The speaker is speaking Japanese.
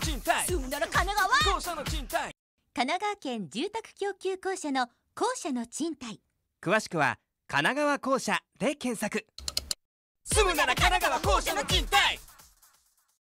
賃貸。住むなら神奈川。校舎の賃貸。神奈川県住宅供給公社の校舎の賃貸。詳しくは神奈川校舎で検索。住むなら神奈川校舎の賃貸。